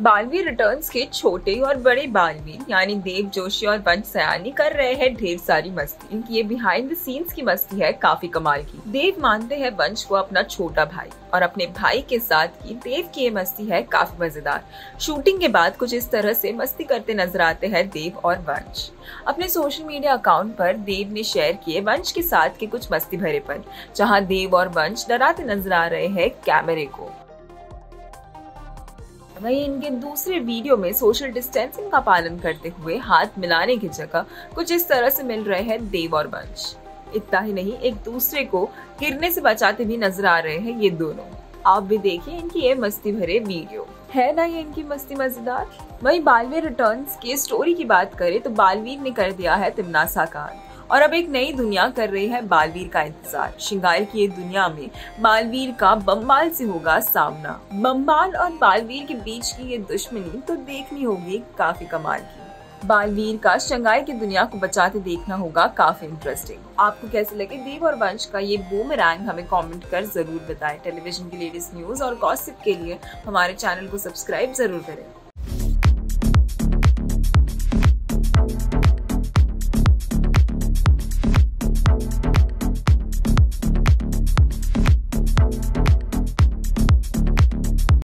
Baalveer returns के छोटे और बड़े बालवीर, यानी देव, जोशी और वंश सयानी कर रहे हैं ढेर सारी मस्ती। इनकी ये बिहाइंड द सीन्स की मस्ती है काफ़ी कमाल की। देव मानते हैं वंश को अपना छोटा भाई और अपने भाई के साथ की देव की ये मस्ती है काफ़ी मज़ेदार। शूटिंग के बाद कुछ इस तरह से मस्ती करते नज़र आते हैं देव और वंश। अपने सोशल मीडिया अकाउंट पर देव ने शेयर किए वंश के साथ के कुछ मस्ती भरे पल, जहाँ देव और वंश डराते नज़र आ रहे हैं कैमरे को। वहीं इनके दूसरे वीडियो में सोशल डिस्टेंसिंग का पालन करते हुए हाथ मिलाने की जगह कुछ इस तरह से मिल रहे हैं देव और वंश। इतना ही नहीं, एक दूसरे को गिरने से बचाते भी नज़र आ रहे हैं ये दोनों। आप भी देखिए इनकी ये मस्ती भरे वीडियो। है ना ये इनकी मस्ती मज़ेदार? वही बालवीर रिटर्न्स की स्टोरी की बात करें तो बालवीर ने कर दिया है तिमना साकार और अब एक नई दुनिया कर रही है बालवीर का इंतज़ार। शिंगार की ये दुनिया में बालवीर का बम्बाल से होगा सामना। बम्बाल और बालवीर के बीच की ये दुश्मनी तो देखनी होगी काफ़ी कमाल की। बालवीर का शंगाई की दुनिया को बचाते देखना होगा काफ़ी इंटरेस्टिंग आपको कैसे लगे देव और वंश का ये बूम रैंक हमें कमेंट कर ज़रूर बताएँ। टेलीविज़न की लेटेस्ट न्यूज़ और गॉसिप के लिए हमारे चैनल को सब्सक्राइब ज़रूर करें।